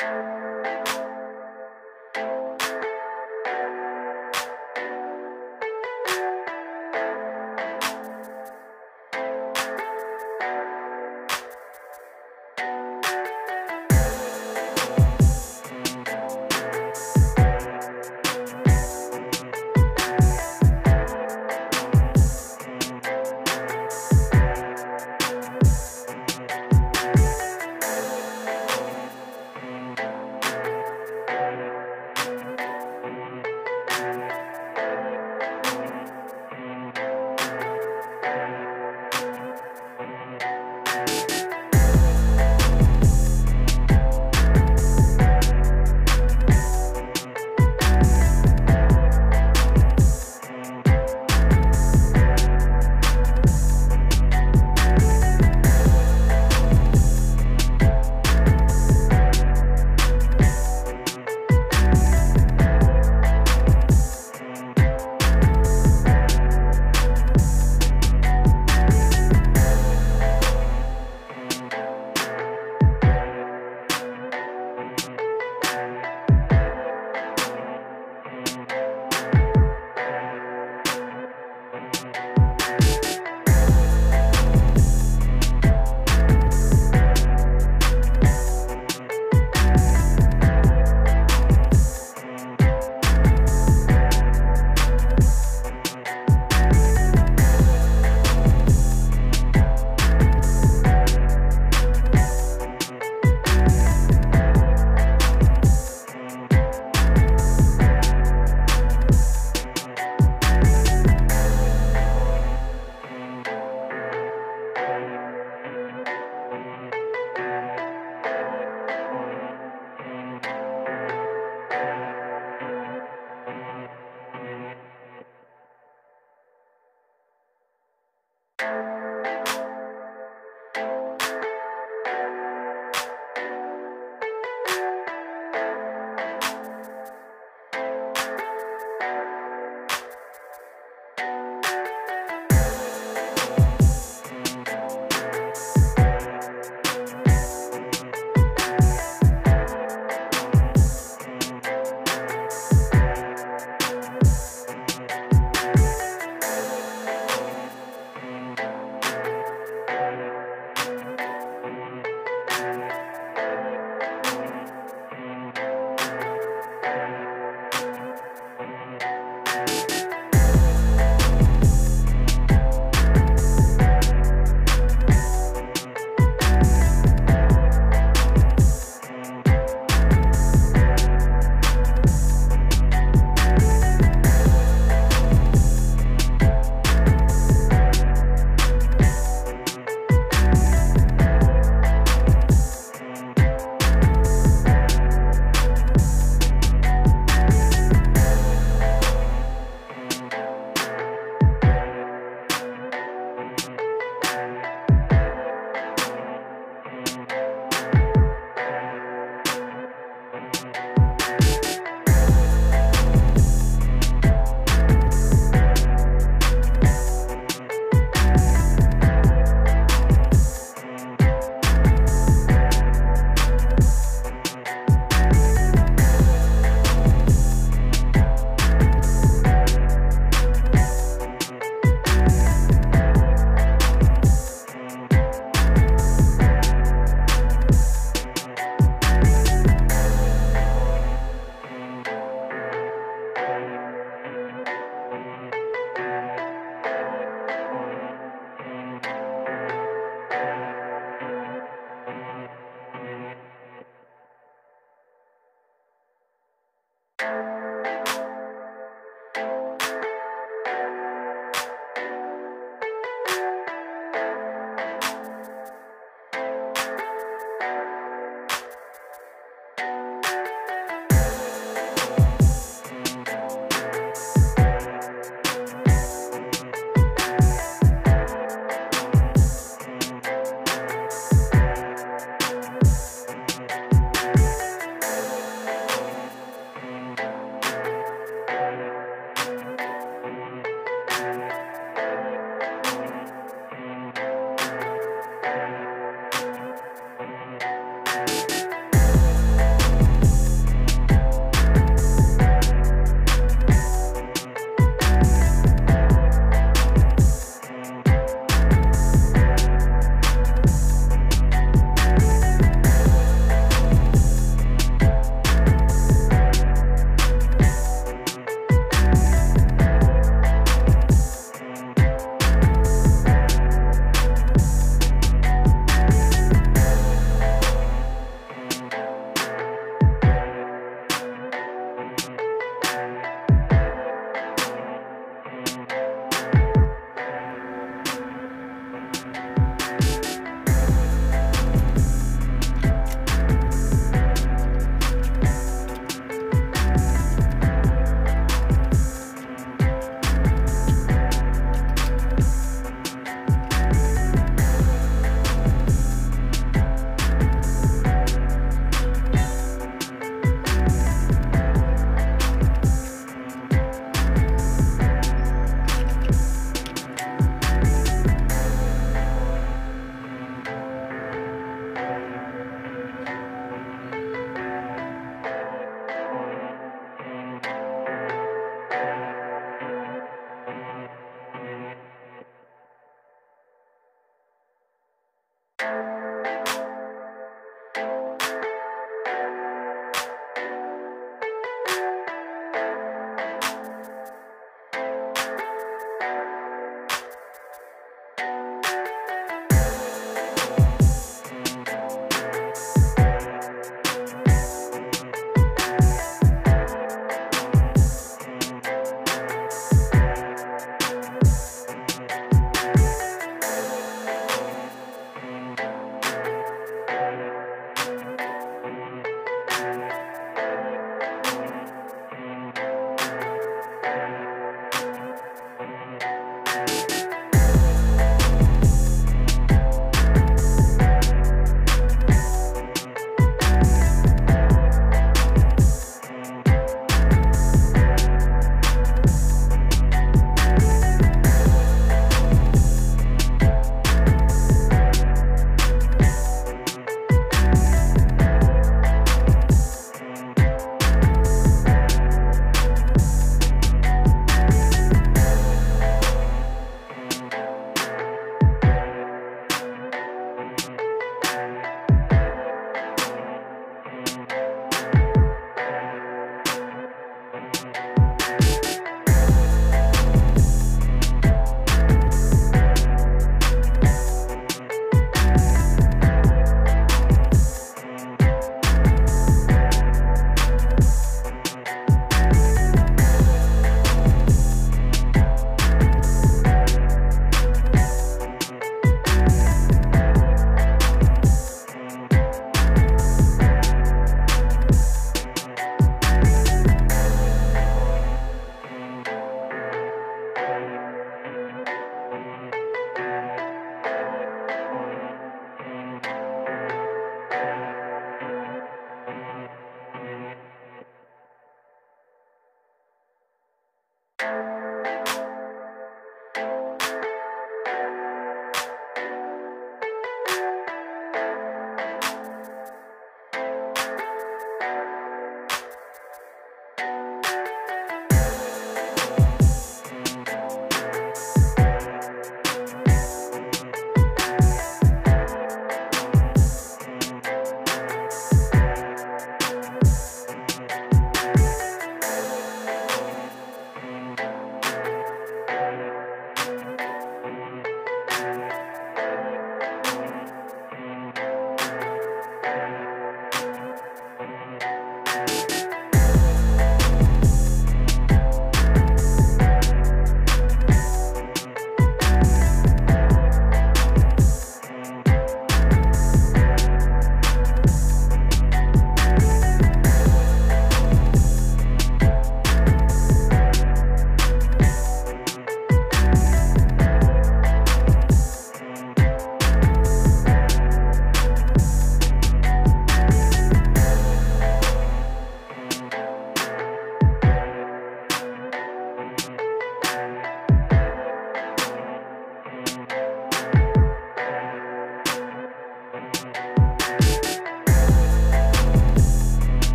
you you